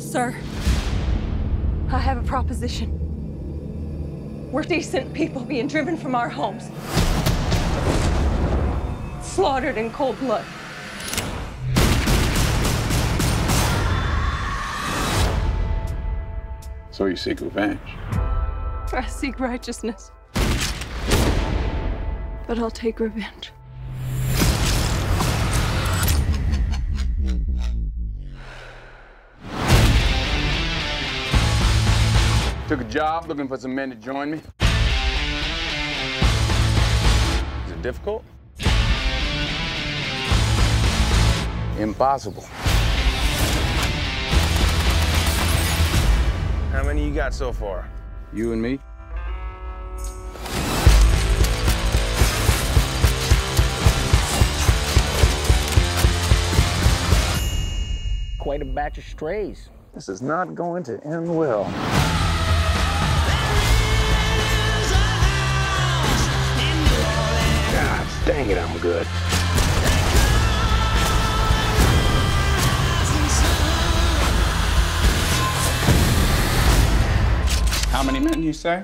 Sir, I have a proposition. We're decent people being driven from our homes, slaughtered in cold blood. So you seek revenge? I seek righteousness. But I'll take revenge. Took a job looking for some men to join me. Is it difficult? Impossible. How many you got so far? You and me? Quite a batch of strays. This is not going to end well. Dang it, I'm good. How many men you say?